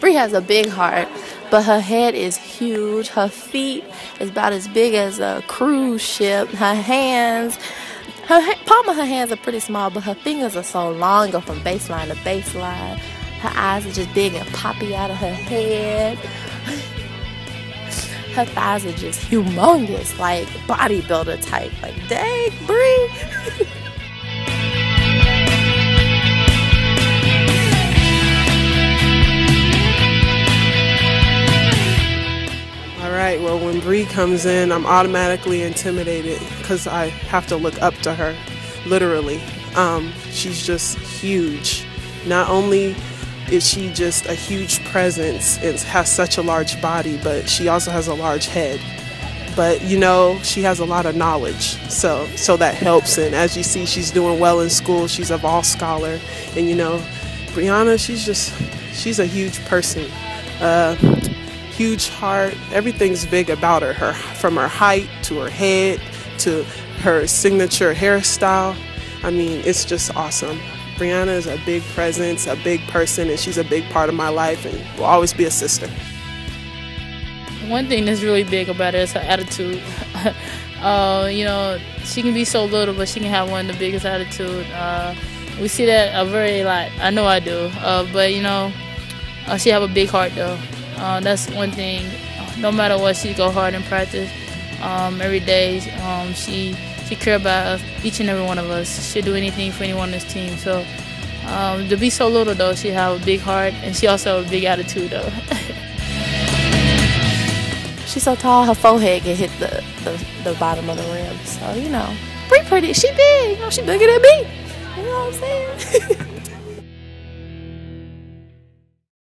Bree has a big heart, but her head is huge. Her feet is about as big as a cruise ship. Her hands, her palm of her hands are pretty small, but her fingers are so long, go from baseline to baseline. Her eyes are just big and poppy out of her head. Her thighs are just humongous, like bodybuilder type. Like, dang, Bree. Comes in, I'm automatically intimidated because I have to look up to her, literally. Um, she's just huge. Not only is she just a huge presence and has such a large body, but she also has a large head. But you know, she has a lot of knowledge, so so that helps. And as you see, she's doing well in school. She's a Vol Scholar, and you know, Briana, she's just she's a huge person, uh, huge heart. Everything's big about her. Her from her height to her head to her signature hairstyle. I mean, it's just awesome. Briana is a big presence, a big person, and she's a big part of my life and will always be a sister. One thing that's really big about her is her attitude. uh, you know, she can be so little, but she can have one of the biggest attitude. Uh, we see that a very lot. I know I do. Uh, but you know, uh, she have a big heart though. Uh, that's one thing. No matter what, she go hard in practice. Um, every day, um, she she care about each and every one of us. She'll do anything for anyone on this team. So um, to be so little though, she have a big heart and she also a big attitude though. She's so tall, her forehead can hit the, the, the bottom of the rim. So, you know, pretty pretty. She big. You know, she bigger than me. You know what I'm saying?